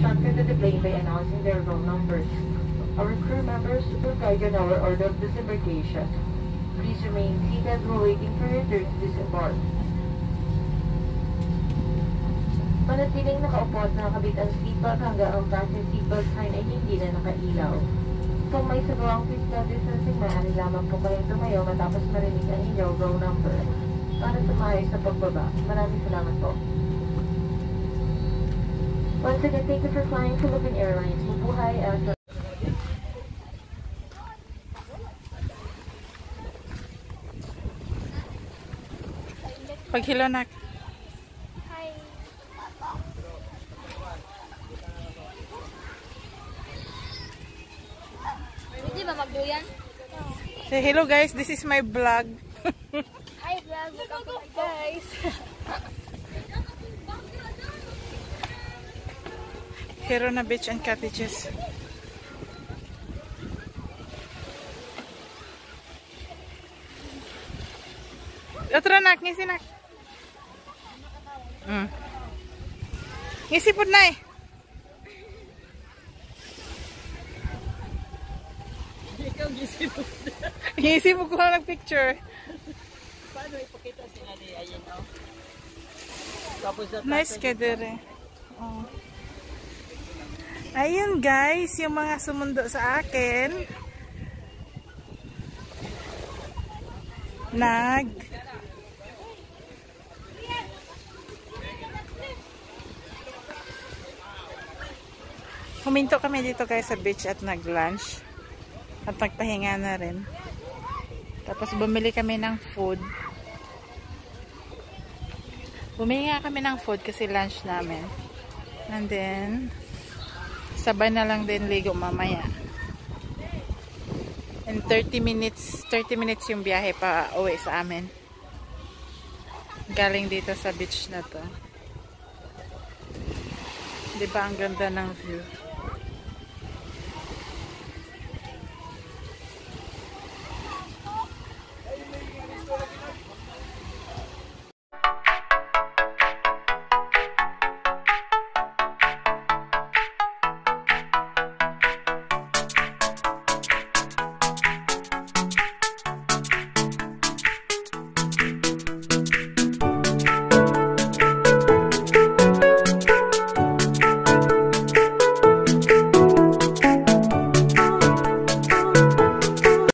transferred to the plane by announcing their roll numbers. Our crew members will guide you on our order of disembarkation. Please remain seated while waiting for your turn to disembark. Manatiling nakaupo at nakakabit ang seatbelt hanggang ang fasten seatbelt sign ay hindi na nakailaw. Kung may sagawang physical distancing, maaari lamang po kayong tumayo matapos marinig ang inyong row number para sa maayos na pagbaba. Maraming salamat po. Once again, thank you for flying Philippine Airlines. Mabuhay at Paghilo nak. Hi. Pwede ba magduyan? Say hello guys, this is my vlog. Hi vlog, welcome to my guys. Hirona Beach and Cottages. Otro nak, ngisi nak. Mm. Ngisi po na eh. Ngisi po ko nag-picture. Paano ipakita sila ni? Tapos na Nice kedere. Oh. Ayun guys, yung mga sumundo sa akin. Nag Huminto kami dito guys sa beach at nag-lunch. At nagpahinga na rin. Tapos bumili kami ng food. Bumili kami ng food kasi lunch namin. And then, sabay na lang din ligo mamaya. In 30 minutes, 30 minutes yung biyahe pa uwi sa amin. Galing dito sa beach na to. 'Di ba ang ganda ng view?